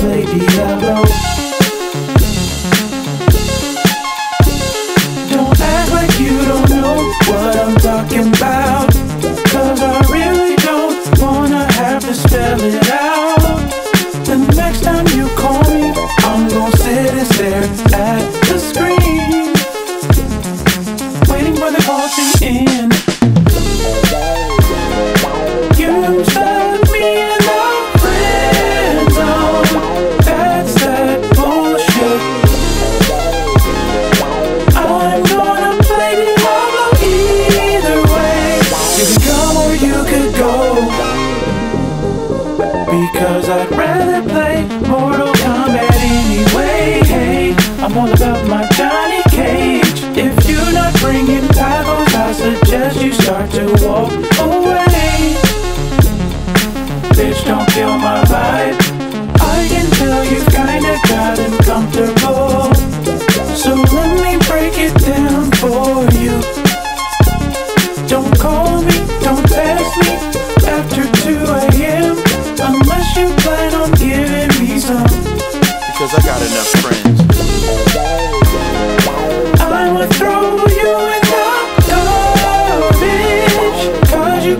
play Diablo. Don't act like you don't know what I'm talking about. Cause I really don't wanna have to spell it out. The next time you call me, I'm gonna sit and stare at Because I'd rather play Mortal Kombat anyway. Hey, I'm all about my Johnny Cage.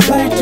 펼쳐